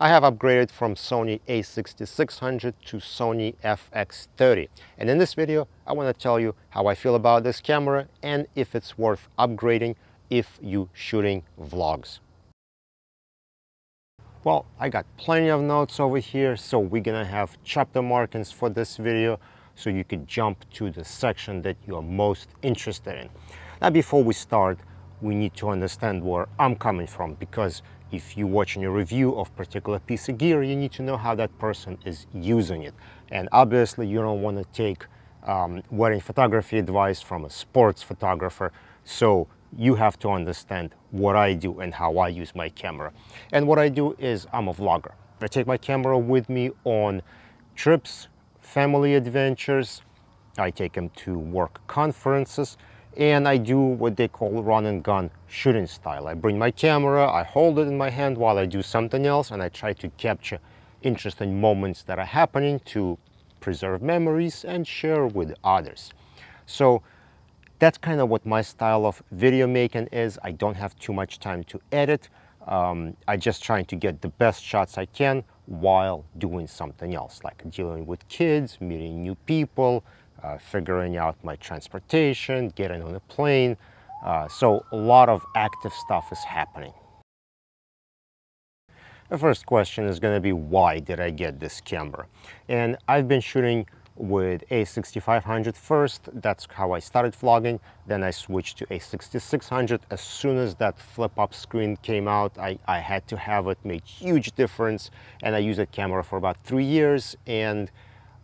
I have upgraded from Sony a6600 to Sony FX30 and in this video I want to tell you how I feel about this camera and if it's worth upgrading if you shooting vlogs. Well, I got plenty of notes over here, so we're gonna have chapter markings for this video so you can jump to the section that you are most interested in. Now, before we start, we need to understand where I'm coming from because if you're watching a review of particular piece of gear, you need to know how that person is using it. And obviously you don't want to take um, wedding photography advice from a sports photographer. So you have to understand what I do and how I use my camera. And what I do is I'm a vlogger. I take my camera with me on trips, family adventures. I take them to work conferences and I do what they call run and gun shooting style. I bring my camera, I hold it in my hand while I do something else and I try to capture interesting moments that are happening to preserve memories and share with others. So that's kind of what my style of video making is. I don't have too much time to edit. Um, I just trying to get the best shots I can while doing something else, like dealing with kids, meeting new people, uh, figuring out my transportation, getting on a plane. Uh, so a lot of active stuff is happening. The first question is going to be why did I get this camera? And I've been shooting with a6500 first. That's how I started vlogging. Then I switched to a6600. As soon as that flip-up screen came out, I, I had to have it. Made huge difference. And I used that camera for about three years. And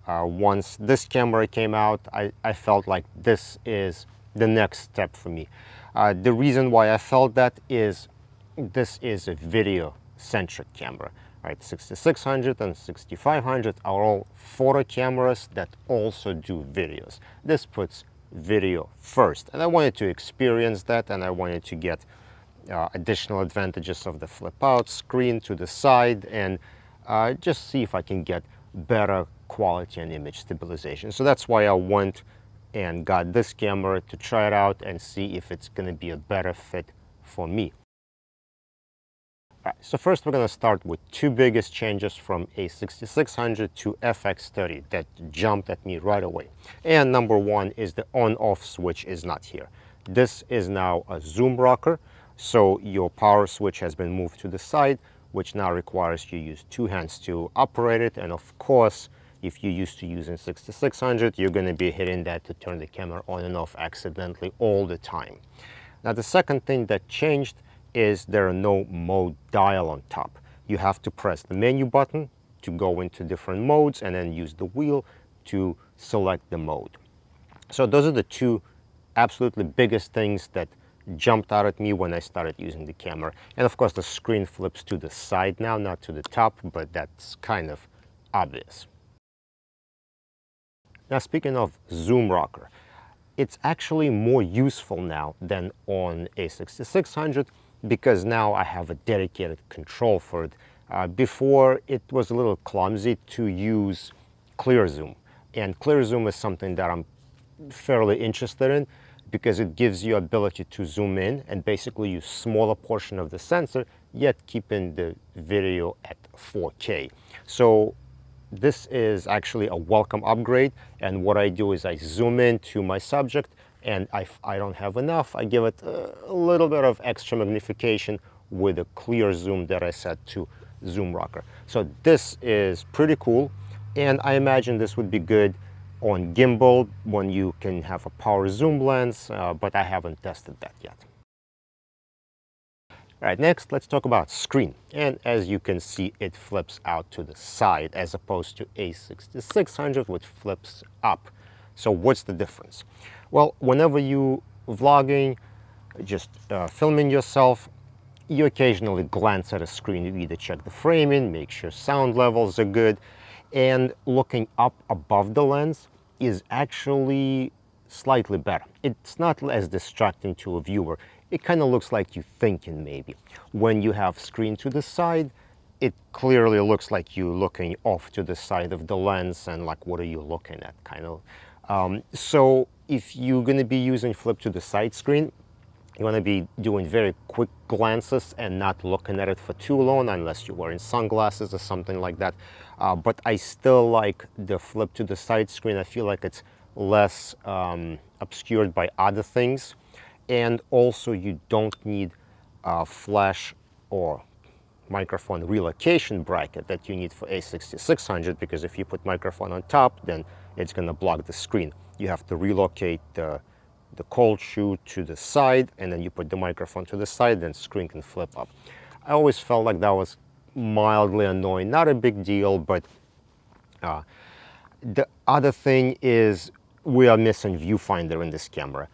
uh, once this camera came out, I, I felt like this is the next step for me. Uh, the reason why I felt that is this is a video-centric camera right? 6600 and 6500 are all photo cameras that also do videos. This puts video first. And I wanted to experience that and I wanted to get uh, additional advantages of the flip out screen to the side and uh, just see if I can get better quality and image stabilization. So that's why I went and got this camera to try it out and see if it's going to be a better fit for me. Right, so first we're going to start with two biggest changes from A6600 to FX30 that jumped at me right away. And number one is the on-off switch is not here. This is now a zoom rocker, so your power switch has been moved to the side, which now requires you use two hands to operate it. And of course, if you're used to using 6600, you're going to be hitting that to turn the camera on and off accidentally all the time. Now the second thing that changed is there are no mode dial on top. You have to press the menu button to go into different modes and then use the wheel to select the mode. So those are the two absolutely biggest things that jumped out at me when I started using the camera. And of course the screen flips to the side now, not to the top, but that's kind of obvious. Now speaking of zoom rocker, it's actually more useful now than on a6600 because now I have a dedicated control for it. Uh, before it was a little clumsy to use clear zoom and clear zoom is something that I'm fairly interested in because it gives you ability to zoom in and basically use smaller portion of the sensor yet keeping the video at 4K. So this is actually a welcome upgrade and what I do is I zoom in to my subject and if I don't have enough, I give it a little bit of extra magnification with a clear zoom that I set to zoom rocker. So this is pretty cool. And I imagine this would be good on gimbal when you can have a power zoom lens, uh, but I haven't tested that yet. All right, next let's talk about screen. And as you can see, it flips out to the side as opposed to A6600, which flips up. So what's the difference? Well, whenever you vlogging, just uh, filming yourself, you occasionally glance at a screen. You either check the framing, make sure sound levels are good, and looking up above the lens is actually slightly better. It's not as distracting to a viewer. It kind of looks like you're thinking maybe. When you have screen to the side, it clearly looks like you're looking off to the side of the lens and like what are you looking at kind of um, so if you're going to be using flip to the side screen, You want to be doing very quick glances and not looking at it for too long unless you're wearing sunglasses or something like that. Uh, but I still like the flip to the side screen. I feel like it's less um, obscured by other things. And also you don't need a flash or microphone relocation bracket that you need for A6600 because if you put microphone on top, then it's going to block the screen. You have to relocate the, the cold shoe to the side and then you put the microphone to the side, then screen can flip up. I always felt like that was mildly annoying, not a big deal, but uh, the other thing is we are missing viewfinder in this camera.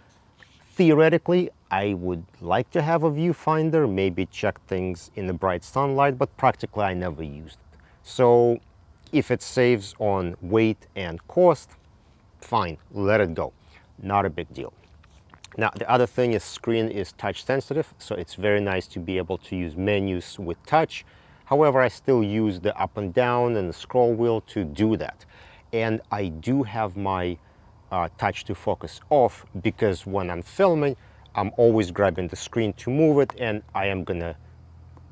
Theoretically, I would like to have a viewfinder, maybe check things in the bright sunlight, but practically I never used it. So if it saves on weight and cost, fine, let it go. Not a big deal. Now, the other thing is screen is touch sensitive, so it's very nice to be able to use menus with touch. However, I still use the up and down and the scroll wheel to do that. And I do have my uh, touch to focus off because when I'm filming, I'm always grabbing the screen to move it and I am gonna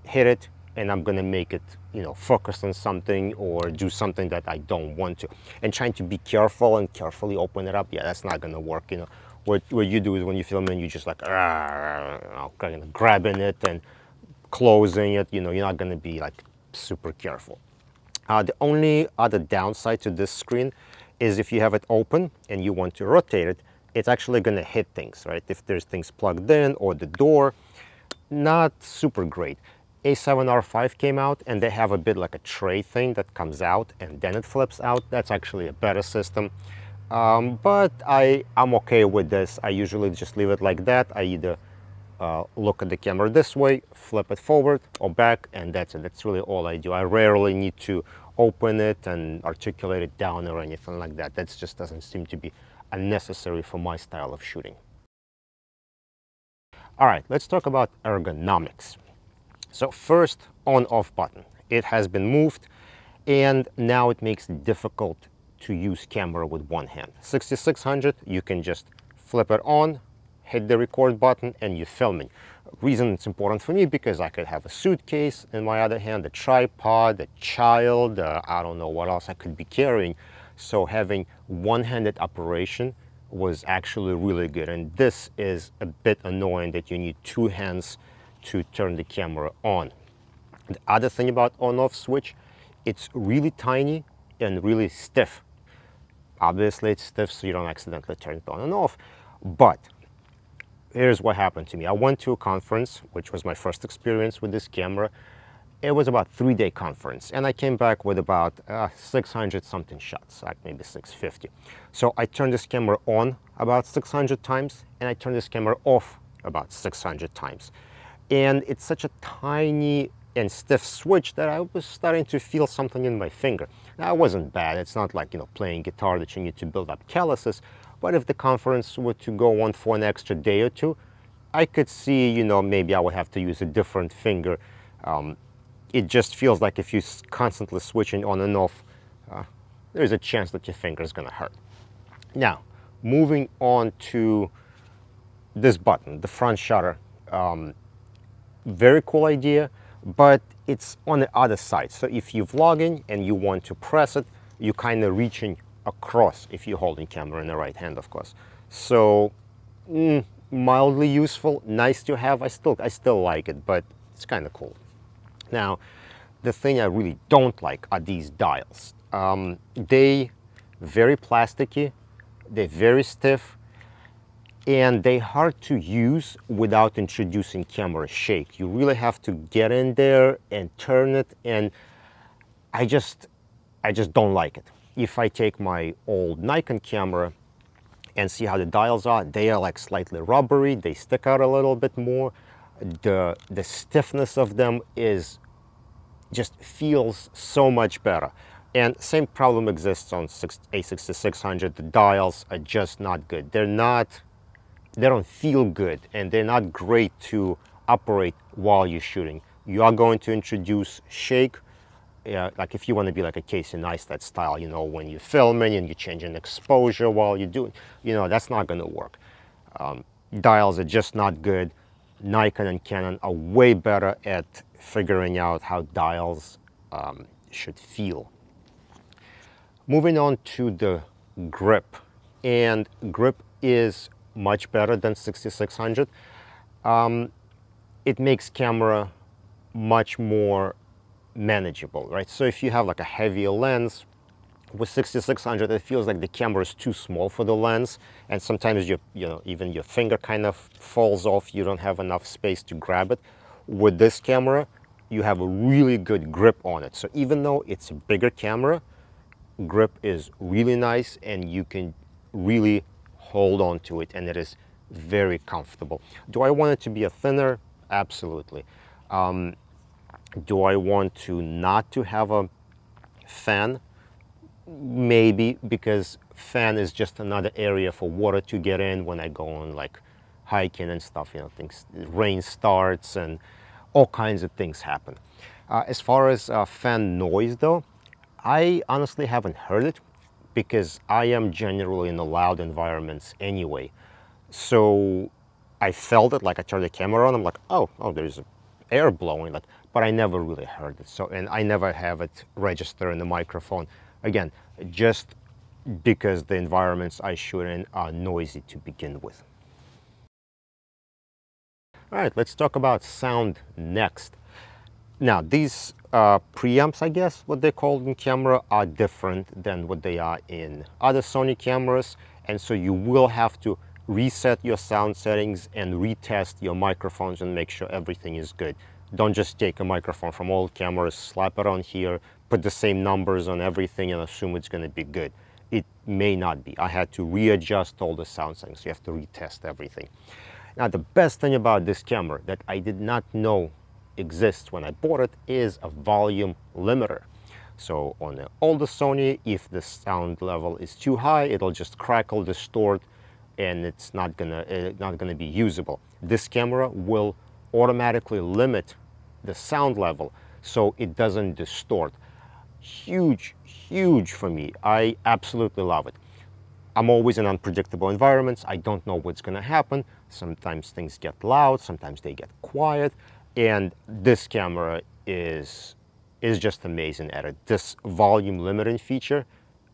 hit it and I'm gonna make it, you know, focus on something or do something that I don't want to. And trying to be careful and carefully open it up, yeah, that's not gonna work, you know. What, what you do is when you film and you just like, you know, kind of grabbing it and closing it, you know, you're not gonna be like super careful. Uh, the only other downside to this screen is if you have it open and you want to rotate it, it's actually going to hit things, right? If there's things plugged in or the door, not super great. A7R5 came out and they have a bit like a tray thing that comes out and then it flips out. That's actually a better system. Um, but I, I'm okay with this. I usually just leave it like that. I either uh, look at the camera this way, flip it forward or back, and that's it. That's really all I do. I rarely need to open it and articulate it down or anything like that. That just doesn't seem to be unnecessary for my style of shooting. All right, let's talk about ergonomics. So first, on-off button. It has been moved and now it makes it difficult to use camera with one hand. 6600, you can just flip it on, hit the record button and you're filming. Reason it's important for me because I could have a suitcase in my other hand, a tripod, a child, uh, I don't know what else I could be carrying. So having one-handed operation was actually really good. And this is a bit annoying that you need two hands to turn the camera on. The other thing about on-off switch, it's really tiny and really stiff. Obviously it's stiff so you don't accidentally turn it on and off, but here's what happened to me. I went to a conference, which was my first experience with this camera, it was about three day conference and I came back with about uh, 600 something shots, like maybe 650. So I turned this camera on about 600 times and I turned this camera off about 600 times. And it's such a tiny and stiff switch that I was starting to feel something in my finger. Now it wasn't bad, it's not like, you know, playing guitar that you need to build up calluses, but if the conference were to go on for an extra day or two, I could see, you know, maybe I would have to use a different finger um, it just feels like if you're constantly switching on and off, uh, there's a chance that your finger is going to hurt. Now, moving on to this button, the front shutter. Um, very cool idea, but it's on the other side. So if you're vlogging and you want to press it, you're kind of reaching across if you're holding camera in the right hand, of course. So mm, mildly useful, nice to have. I still, I still like it, but it's kind of cool. Now, the thing I really don't like are these dials. Um, they very plasticky, they're very stiff, and they're hard to use without introducing camera shake. You really have to get in there and turn it, and I just, I just don't like it. If I take my old Nikon camera and see how the dials are, they are like slightly rubbery, they stick out a little bit more the, the stiffness of them is just feels so much better. And same problem exists on A6600. The dials are just not good. They're not, they don't feel good and they're not great to operate while you're shooting. You are going to introduce shake, uh, like if you want to be like a Casey Neistat style, you know, when you're filming and you're changing exposure while you're doing, you know, that's not going to work. Um, dials are just not good Nikon and Canon are way better at figuring out how dials um, should feel. Moving on to the grip, and grip is much better than 6600. Um, it makes camera much more manageable, right? So if you have like a heavier lens, with 6600 it feels like the camera is too small for the lens and sometimes your you know even your finger kind of falls off you don't have enough space to grab it. With this camera you have a really good grip on it. So even though it's a bigger camera grip is really nice and you can really hold on to it and it is very comfortable. Do i want it to be a thinner? Absolutely. Um, do I want to not to have a fan? Maybe because fan is just another area for water to get in when I go on like hiking and stuff, you know, things, rain starts and all kinds of things happen. Uh, as far as uh, fan noise though, I honestly haven't heard it because I am generally in the loud environments anyway. So I felt it like I turned the camera on, I'm like, oh, oh, there's air blowing. Like, but I never really heard it. So, and I never have it register in the microphone. Again, just because the environments I shoot in are noisy to begin with. All right, let's talk about sound next. Now, these uh, preamps, I guess, what they're called in camera, are different than what they are in other Sony cameras. And so you will have to reset your sound settings and retest your microphones and make sure everything is good. Don't just take a microphone from old cameras, slap it on here, put the same numbers on everything and assume it's going to be good. It may not be. I had to readjust all the sound settings. You have to retest everything. Now, the best thing about this camera that I did not know exists when I bought it is a volume limiter. So on the older Sony, if the sound level is too high, it'll just crackle, distort, and it's not gonna, uh, not gonna be usable. This camera will automatically limit the sound level so it doesn't distort. Huge, huge for me. I absolutely love it. I'm always in unpredictable environments. I don't know what's going to happen. Sometimes things get loud, sometimes they get quiet. And this camera is, is just amazing at it. This volume limiting feature,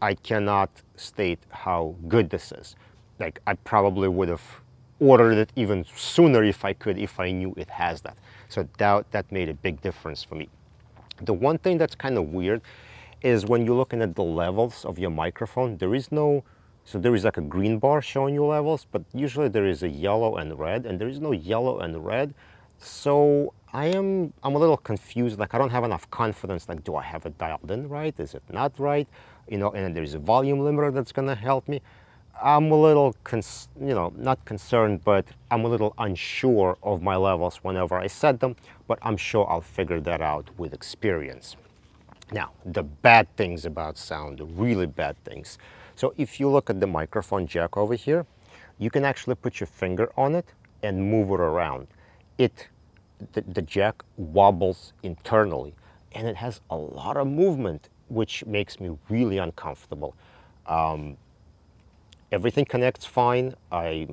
I cannot state how good this is. Like I probably would have ordered it even sooner if I could, if I knew it has that. So that, that made a big difference for me. The one thing that's kind of weird is when you're looking at the levels of your microphone, there is no, so there is like a green bar showing you levels, but usually there is a yellow and red, and there is no yellow and red. So I am, I'm a little confused, like I don't have enough confidence, like do I have it dialed in right? Is it not right? You know, and there's a volume limiter that's gonna help me. I'm a little, you know, not concerned, but I'm a little unsure of my levels whenever I set them, but I'm sure I'll figure that out with experience. Now, the bad things about sound, the really bad things. So if you look at the microphone jack over here, you can actually put your finger on it and move it around. It, the, the jack wobbles internally and it has a lot of movement, which makes me really uncomfortable. Um, everything connects fine. I,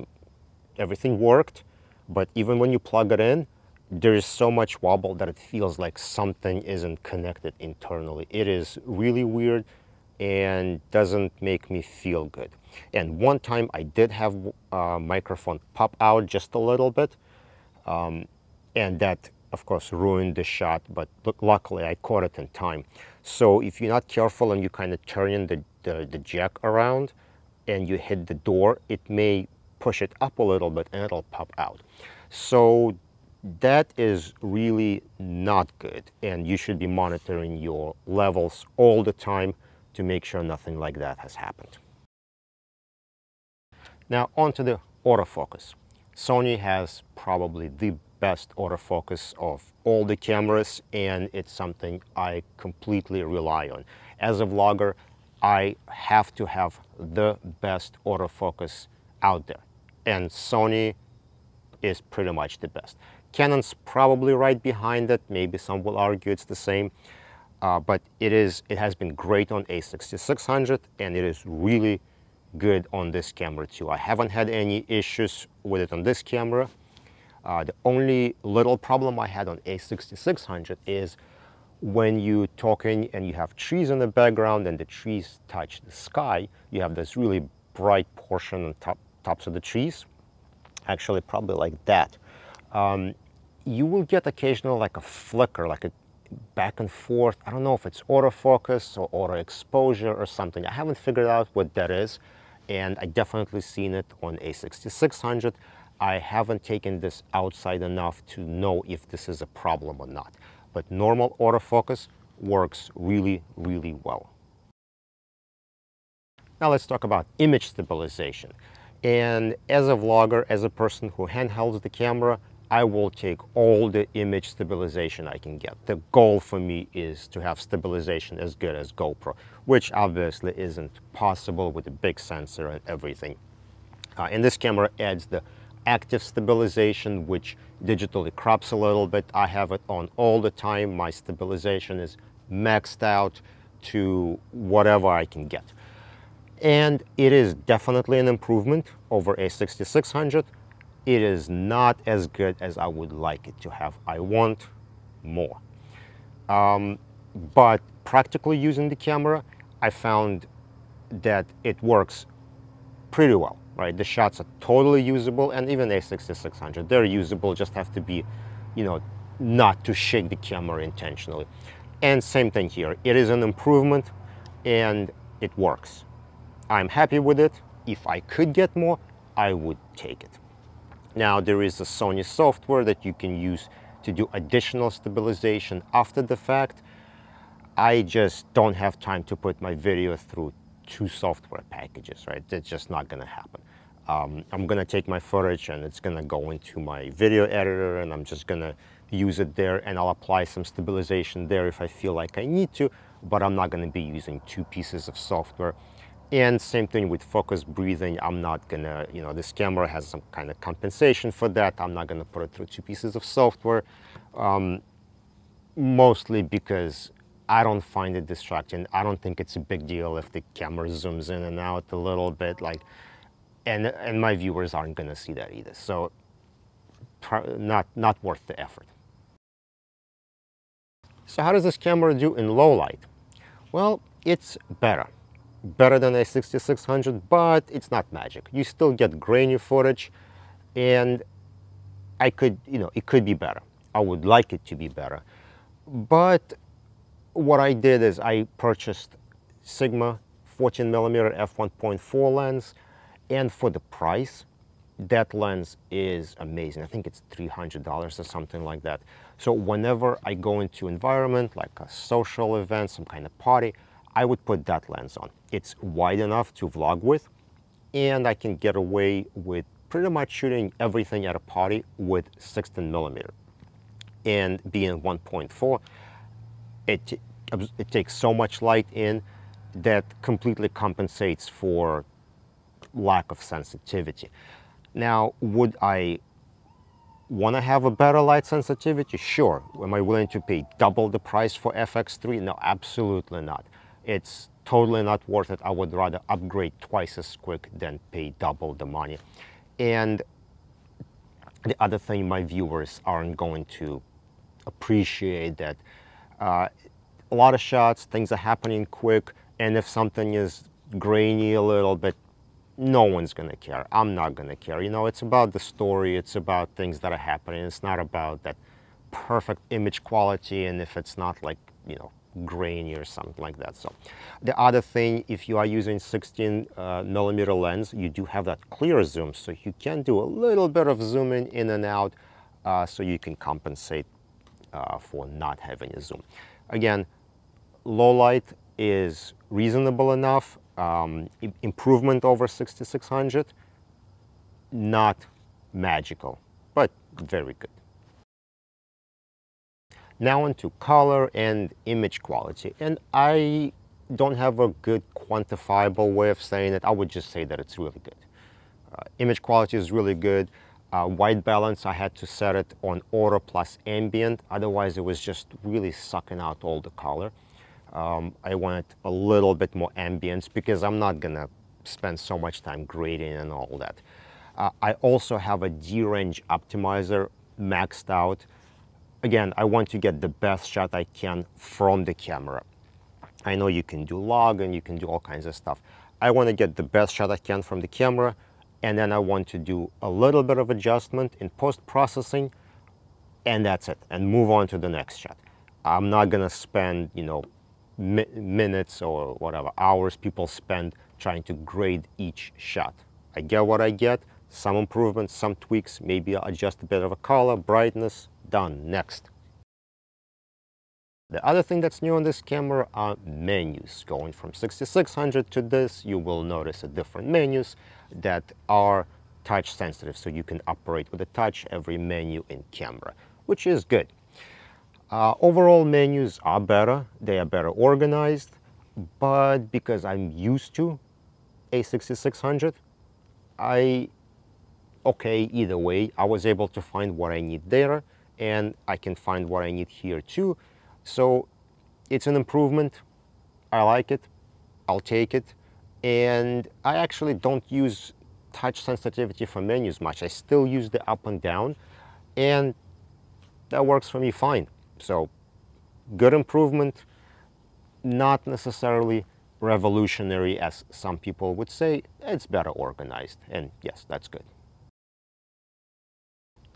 everything worked, but even when you plug it in, there is so much wobble that it feels like something isn't connected internally. It is really weird and doesn't make me feel good. And one time I did have a microphone pop out just a little bit, um, and that of course ruined the shot, but luckily I caught it in time. So if you're not careful and you kind of turn the, the, the jack around, and you hit the door, it may push it up a little bit and it'll pop out. So that is really not good and you should be monitoring your levels all the time to make sure nothing like that has happened. Now onto the autofocus. Sony has probably the best autofocus of all the cameras and it's something I completely rely on. As a vlogger, I have to have the best autofocus out there. And Sony is pretty much the best. Canon's probably right behind it. Maybe some will argue it's the same. Uh, but it is it has been great on a6600 and it is really good on this camera too. I haven't had any issues with it on this camera. Uh, the only little problem I had on A6600 is when you're talking and you have trees in the background and the trees touch the sky, you have this really bright portion on top, tops of the trees, actually probably like that. Um, you will get occasional like a flicker, like a back and forth. I don't know if it's autofocus or auto exposure or something. I haven't figured out what that is and I definitely seen it on A6600. I haven't taken this outside enough to know if this is a problem or not but normal autofocus works really, really well. Now let's talk about image stabilization. And as a vlogger, as a person who handhelds the camera, I will take all the image stabilization I can get. The goal for me is to have stabilization as good as GoPro, which obviously isn't possible with a big sensor and everything. Uh, and this camera adds the active stabilization, which digitally crops a little bit. I have it on all the time. My stabilization is maxed out to whatever I can get. And it is definitely an improvement over A6600. It is not as good as I would like it to have. I want more. Um, but practically using the camera, I found that it works pretty well right? The shots are totally usable and even A6600, they're usable, just have to be, you know, not to shake the camera intentionally. And same thing here, it is an improvement and it works. I'm happy with it. If I could get more, I would take it. Now there is a Sony software that you can use to do additional stabilization after the fact. I just don't have time to put my video through two software packages, right? That's just not gonna happen. Um, I'm gonna take my footage and it's gonna go into my video editor and I'm just gonna use it there and I'll apply some stabilization there if I feel like I need to, but I'm not gonna be using two pieces of software. And same thing with focus breathing. I'm not gonna, you know, this camera has some kind of compensation for that. I'm not gonna put it through two pieces of software, um, mostly because I don't find it distracting. I don't think it's a big deal if the camera zooms in and out a little bit, like, and, and my viewers aren't gonna see that either. So not, not worth the effort. So how does this camera do in low light? Well, it's better. Better than a 6600, but it's not magic. You still get grainy footage and I could, you know, it could be better. I would like it to be better. But what I did is I purchased Sigma 14 millimeter f1.4 lens and for the price that lens is amazing. I think it's $300 or something like that. So whenever I go into environment like a social event, some kind of party, I would put that lens on. It's wide enough to vlog with and I can get away with pretty much shooting everything at a party with 16 millimeter. And being 1.4, it, it takes so much light in that completely compensates for lack of sensitivity. Now, would I want to have a better light sensitivity? Sure. Am I willing to pay double the price for FX3? No, absolutely not. It's totally not worth it. I would rather upgrade twice as quick than pay double the money. And the other thing my viewers aren't going to appreciate that a lot of shots, things are happening quick, and if something is grainy a little bit, no one's gonna care. I'm not gonna care. You know, it's about the story, it's about things that are happening. It's not about that perfect image quality, and if it's not like, you know, grainy or something like that. So the other thing, if you are using 16 uh, millimeter lens, you do have that clear zoom. So you can do a little bit of zooming in and out uh, so you can compensate uh, for not having a zoom. Again, low light is reasonable enough. Um, improvement over 6600, not magical, but very good. Now onto color and image quality. And I don't have a good quantifiable way of saying it. I would just say that it's really good. Uh, image quality is really good. Uh, white balance, I had to set it on auto plus ambient. Otherwise, it was just really sucking out all the color. Um, I wanted a little bit more ambience because I'm not gonna spend so much time grading and all that. Uh, I also have a D-range optimizer maxed out. Again, I want to get the best shot I can from the camera. I know you can do log and you can do all kinds of stuff. I want to get the best shot I can from the camera and then I want to do a little bit of adjustment in post-processing and that's it and move on to the next shot. I'm not gonna spend, you know, mi minutes or whatever hours people spend trying to grade each shot. I get what I get, some improvements, some tweaks, maybe adjust a bit of a color, brightness, done, next. The other thing that's new on this camera are menus. Going from 6600 to this, you will notice a different menus that are touch sensitive, so you can operate with a touch every menu in camera, which is good. Uh, overall menus are better, they are better organized, but because I'm used to a6600, I, okay, either way, I was able to find what I need there, and I can find what I need here too. So it's an improvement. I like it. I'll take it. And I actually don't use touch sensitivity for menus much. I still use the up and down and that works for me fine. So good improvement, not necessarily revolutionary as some people would say. It's better organized and yes, that's good.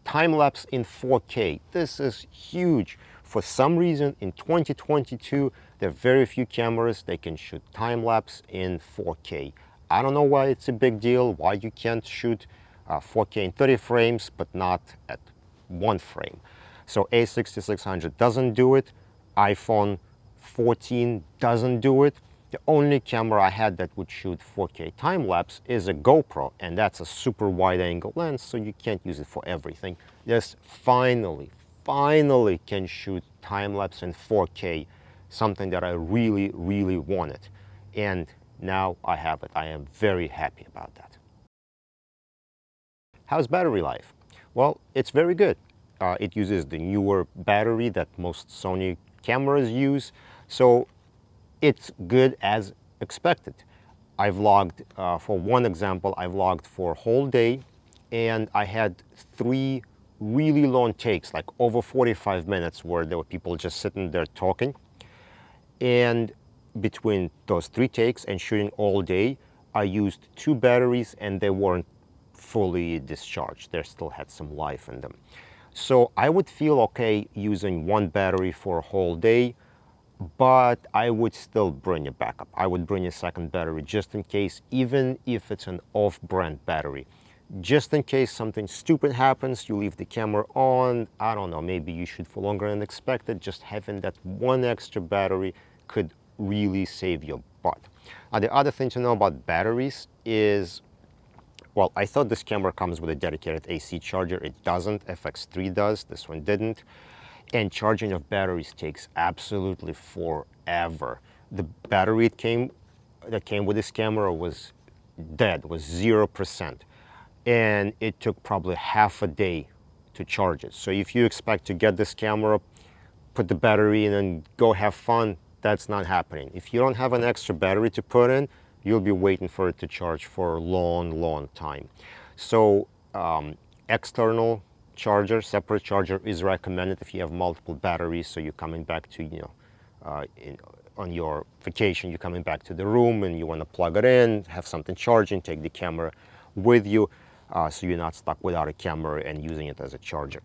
Time-lapse in 4K. This is huge. For some reason, in 2022, there are very few cameras that can shoot time-lapse in 4K. I don't know why it's a big deal, why you can't shoot uh, 4K in 30 frames, but not at one frame. So A6600 doesn't do it, iPhone 14 doesn't do it. The only camera I had that would shoot 4K time-lapse is a GoPro, and that's a super wide-angle lens, so you can't use it for everything. This finally, finally can shoot time-lapse in 4K, something that I really, really wanted. And now I have it. I am very happy about that. How's battery life? Well, it's very good. Uh, it uses the newer battery that most Sony cameras use, so it's good as expected. I've logged, uh, for one example, I've logged for a whole day and I had three really long takes, like over 45 minutes where there were people just sitting there talking. And between those three takes and shooting all day, I used two batteries and they weren't fully discharged. They still had some life in them. So I would feel okay using one battery for a whole day, but I would still bring a backup. I would bring a second battery just in case, even if it's an off-brand battery just in case something stupid happens, you leave the camera on, I don't know, maybe you shoot for longer than expected, just having that one extra battery could really save your butt. Now, the other thing to know about batteries is, well, I thought this camera comes with a dedicated AC charger. It doesn't, FX3 does, this one didn't. And charging of batteries takes absolutely forever. The battery it came, that came with this camera was dead, was 0% and it took probably half a day to charge it. So if you expect to get this camera, put the battery in and go have fun, that's not happening. If you don't have an extra battery to put in, you'll be waiting for it to charge for a long, long time. So um, external charger, separate charger is recommended if you have multiple batteries. So you're coming back to, you know, uh, in, on your vacation, you're coming back to the room and you want to plug it in, have something charging, take the camera with you uh, so you're not stuck without a camera and using it as a charger.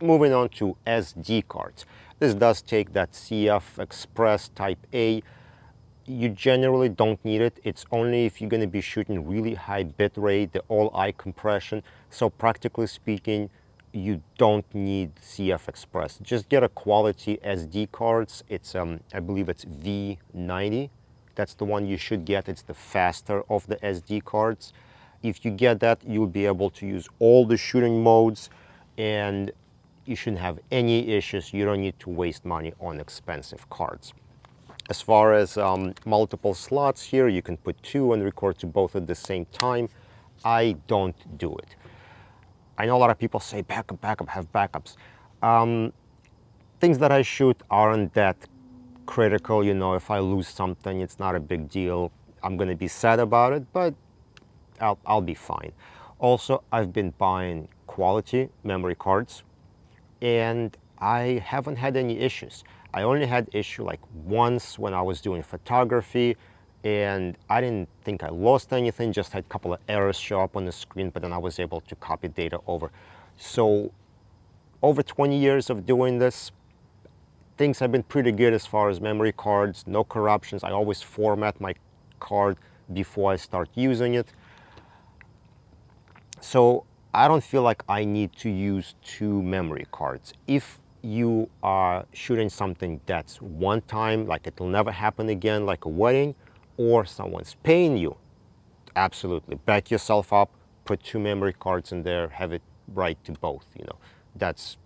Moving on to SD cards. This does take that CF Express Type A. You generally don't need it. It's only if you're going to be shooting really high bit rate, the All-I compression. So practically speaking, you don't need CF Express. Just get a quality SD cards. It's, um, I believe it's V90 that's the one you should get. It's the faster of the SD cards. If you get that, you'll be able to use all the shooting modes and you shouldn't have any issues. You don't need to waste money on expensive cards. As far as um, multiple slots here, you can put two and record to both at the same time. I don't do it. I know a lot of people say backup, backup, have backups. Um, things that I shoot aren't that critical, you know, if I lose something, it's not a big deal. I'm going to be sad about it, but I'll, I'll be fine. Also, I've been buying quality memory cards and I haven't had any issues. I only had issue like once when I was doing photography and I didn't think I lost anything, just had a couple of errors show up on the screen, but then I was able to copy data over. So over 20 years of doing this, things have been pretty good as far as memory cards, no corruptions. I always format my card before I start using it. So I don't feel like I need to use two memory cards. If you are shooting something that's one time, like it'll never happen again, like a wedding, or someone's paying you, absolutely, back yourself up, put two memory cards in there, have it write to both, you know. That's,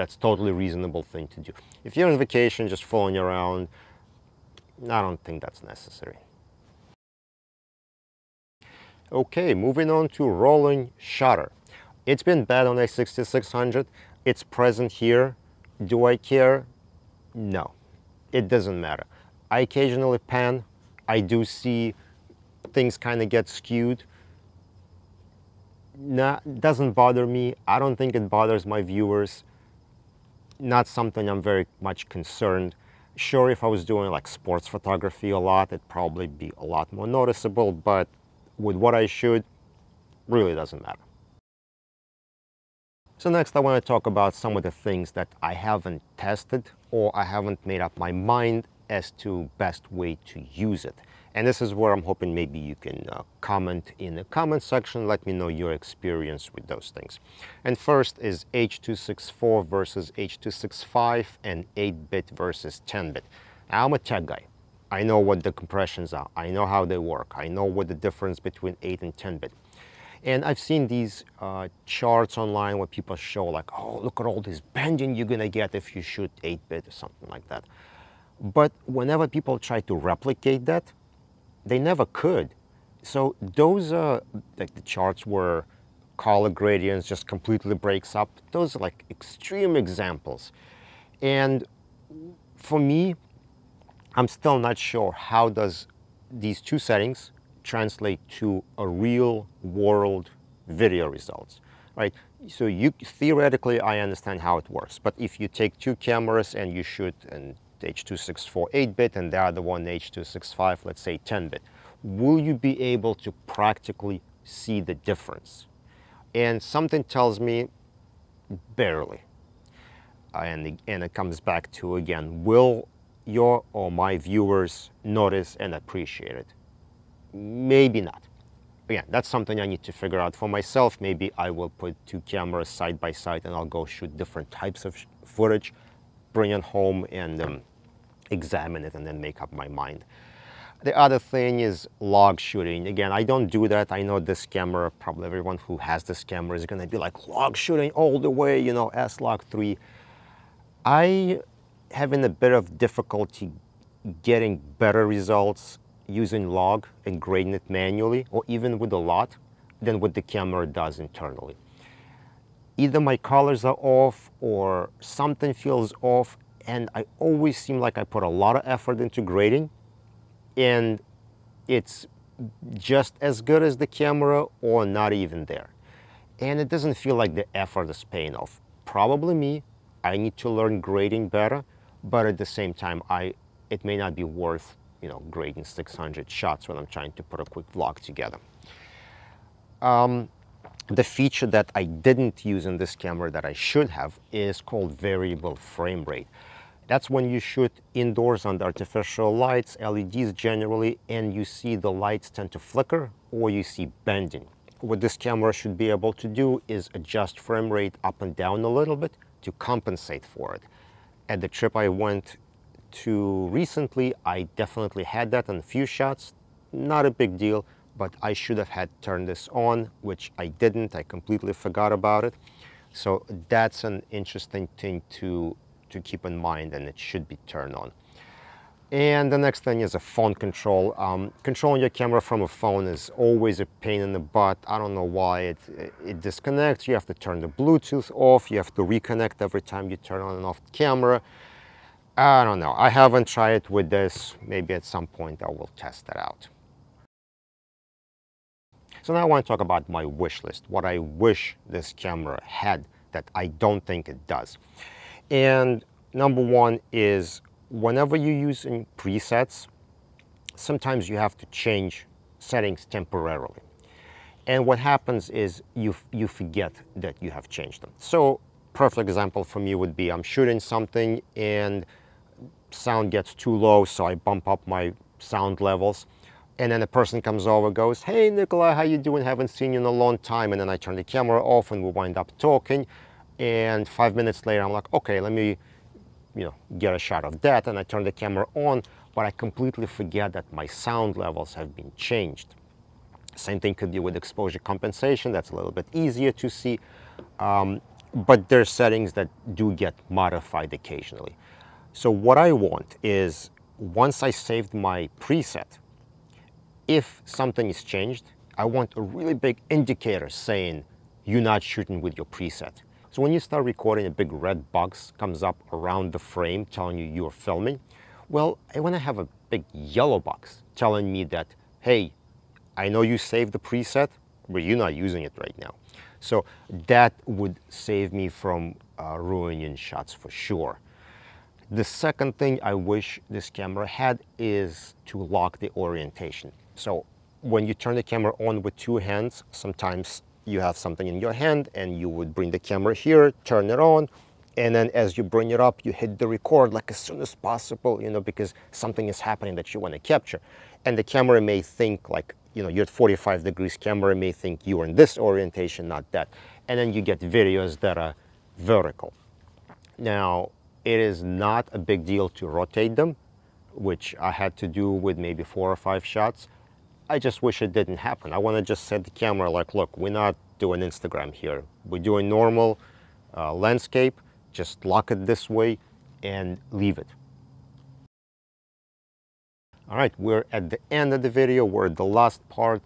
that's totally reasonable thing to do. If you're on vacation, just fooling around, I don't think that's necessary. Okay, moving on to rolling shutter. It's been bad on a 6600. It's present here. Do I care? No, it doesn't matter. I occasionally pan. I do see things kind of get skewed. Nah, doesn't bother me. I don't think it bothers my viewers. Not something I'm very much concerned. Sure, if I was doing like sports photography a lot, it'd probably be a lot more noticeable, but with what I shoot really doesn't matter. So next I want to talk about some of the things that I haven't tested or I haven't made up my mind as to best way to use it. And this is where I'm hoping maybe you can uh, comment in the comment section, let me know your experience with those things. And first is H.264 versus H.265 and 8-bit versus 10-bit. I'm a tech guy. I know what the compressions are. I know how they work. I know what the difference between 8 and 10-bit. And I've seen these uh, charts online where people show like, oh, look at all this banding you're gonna get if you shoot 8-bit or something like that. But whenever people try to replicate that, they never could. So those are like the charts where color gradients just completely breaks up. Those are like extreme examples. And for me, I'm still not sure how does these two settings translate to a real world video results, right? So you theoretically, I understand how it works, but if you take two cameras and you shoot an H.264 8-bit and the other one H.265, let's say 10-bit, will you be able to practically see the difference? And something tells me barely. And, and it comes back to, again, will your or my viewers notice and appreciate it? Maybe not. Again, that's something I need to figure out for myself. Maybe I will put two cameras side by side and I'll go shoot different types of footage, bring it home and um, examine it and then make up my mind. The other thing is log shooting. Again, I don't do that. I know this camera, probably everyone who has this camera is gonna be like log shooting all the way, you know, S-Log 3. I having a bit of difficulty getting better results using log and grading it manually or even with a LUT than what the camera does internally. Either my colors are off or something feels off and I always seem like I put a lot of effort into grading and it's just as good as the camera or not even there. And it doesn't feel like the effort is paying off. Probably me, I need to learn grading better but at the same time, I it may not be worth you know grading 600 shots when I'm trying to put a quick vlog together. Um, the feature that I didn't use in this camera that I should have is called variable frame rate. That's when you shoot indoors under artificial lights, LEDs generally, and you see the lights tend to flicker or you see banding. What this camera should be able to do is adjust frame rate up and down a little bit to compensate for it at the trip I went to recently, I definitely had that on a few shots. Not a big deal, but I should have had turned this on, which I didn't. I completely forgot about it. So that's an interesting thing to, to keep in mind and it should be turned on. And the next thing is a phone control. Um, controlling your camera from a phone is always a pain in the butt. I don't know why it, it disconnects. You have to turn the Bluetooth off. You have to reconnect every time you turn on and off the camera. I don't know. I haven't tried it with this. Maybe at some point I will test that out. So now I want to talk about my wish list, what I wish this camera had that I don't think it does. And number one is whenever you're using presets, sometimes you have to change settings temporarily. And what happens is you, you forget that you have changed them. So perfect example for me would be I'm shooting something and sound gets too low, so I bump up my sound levels. And then a person comes over, goes, hey, Nikolai, how you doing? Haven't seen you in a long time. And then I turn the camera off and we wind up talking. And five minutes later, I'm like, okay, let me, you know, get a shot of that. And I turn the camera on, but I completely forget that my sound levels have been changed. Same thing could be with exposure compensation. That's a little bit easier to see. Um, but are settings that do get modified occasionally. So what I want is once I saved my preset, if something is changed, I want a really big indicator saying you're not shooting with your preset. So when you start recording, a big red box comes up around the frame telling you you're filming. Well, I want to have a big yellow box telling me that, hey, I know you saved the preset, but you're not using it right now. So that would save me from uh, ruining shots for sure. The second thing I wish this camera had is to lock the orientation. So when you turn the camera on with two hands, sometimes you have something in your hand and you would bring the camera here, turn it on, and then as you bring it up, you hit the record like as soon as possible, you know, because something is happening that you want to capture. And the camera may think like, you know, you're at 45 degrees, camera may think you're in this orientation, not that. And then you get videos that are vertical. Now, it is not a big deal to rotate them, which I had to do with maybe four or five shots. I just wish it didn't happen. I want to just set the camera like, look, we're not doing Instagram here. We're doing normal uh, landscape. Just lock it this way and leave it. All right, we're at the end of the video. We're at the last part.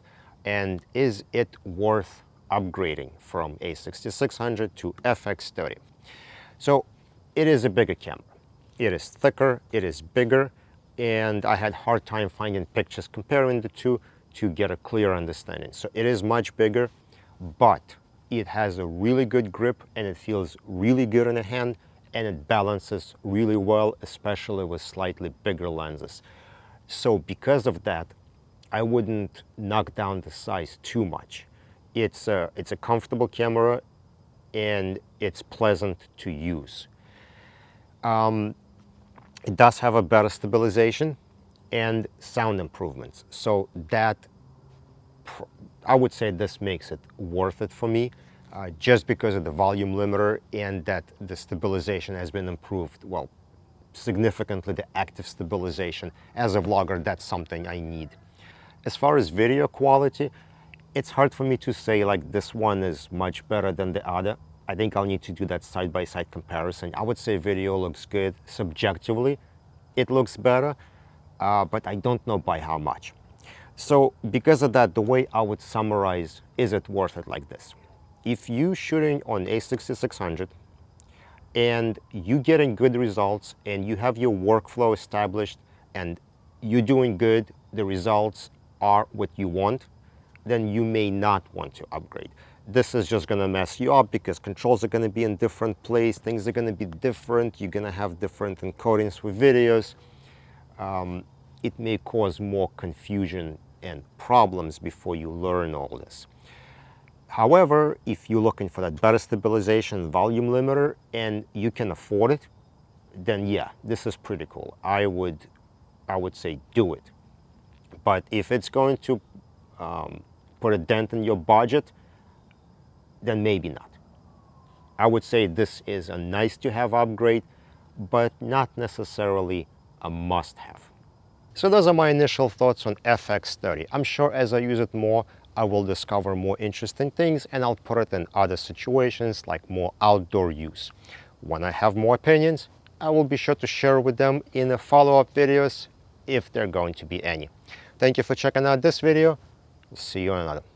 And is it worth upgrading from a6600 to FX30? So it is a bigger camera. It is thicker, it is bigger, and I had hard time finding pictures comparing the two to get a clear understanding. So it is much bigger, but it has a really good grip and it feels really good in the hand and it balances really well, especially with slightly bigger lenses. So because of that, I wouldn't knock down the size too much. It's a, it's a comfortable camera and it's pleasant to use. Um, it does have a better stabilization and sound improvements. So that, I would say this makes it worth it for me uh, just because of the volume limiter and that the stabilization has been improved, well, significantly the active stabilization. As a vlogger, that's something I need. As far as video quality, it's hard for me to say like this one is much better than the other. I think I'll need to do that side-by-side -side comparison. I would say video looks good. Subjectively, it looks better, uh, but I don't know by how much. So because of that, the way I would summarize, is it worth it like this? If you shooting on a6600 and you getting good results and you have your workflow established and you're doing good, the results are what you want, then you may not want to upgrade this is just going to mess you up because controls are going to be in different place things are going to be different you're going to have different encodings with videos um, it may cause more confusion and problems before you learn all this however if you're looking for that better stabilization volume limiter and you can afford it then yeah this is pretty cool i would i would say do it but if it's going to um, put a dent in your budget then maybe not. I would say this is a nice to have upgrade, but not necessarily a must have. So those are my initial thoughts on FX30. I'm sure as I use it more, I will discover more interesting things and I'll put it in other situations like more outdoor use. When I have more opinions, I will be sure to share with them in the follow-up videos if there are going to be any. Thank you for checking out this video. See you in another.